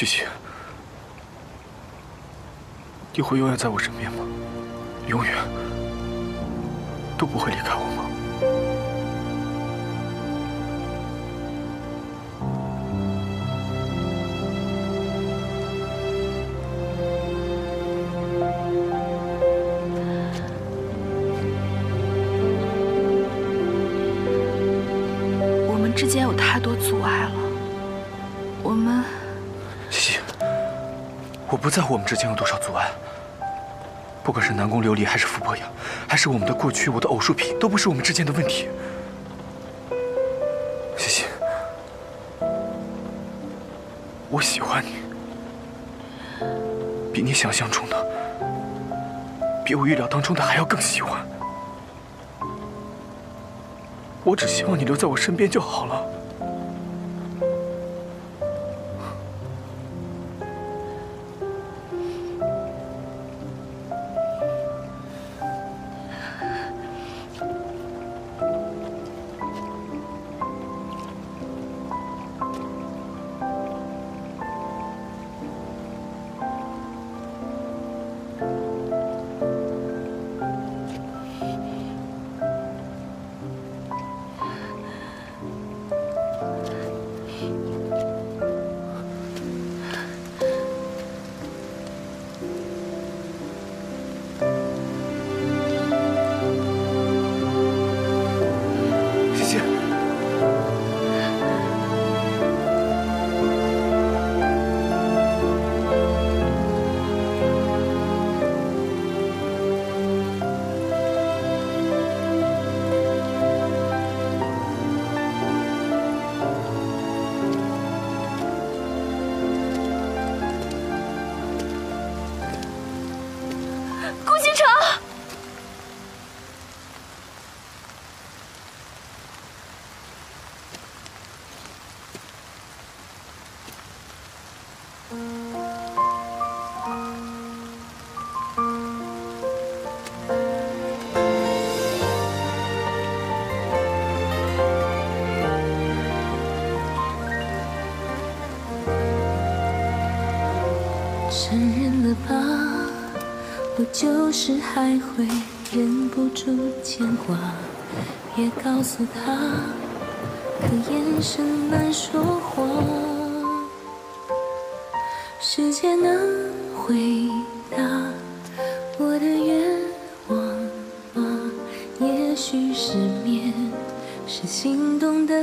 西西，你会永远在我身边吗？永远都不会离开我吗？我们之间有太多阻碍了，我不在乎我们之间有多少阻碍。不管是南宫琉璃，还是傅博阳，还是我们的过去，我的偶数品，都不是我们之间的问题。西西，我喜欢你，比你想象中的，比我预料当中的还要更喜欢。我只希望你留在我身边就好了。顾倾城。承认了吧，我就是还会忍不住牵挂，也告诉他，可眼神难说谎。时间能回答我的愿望吗？也许失眠是心动的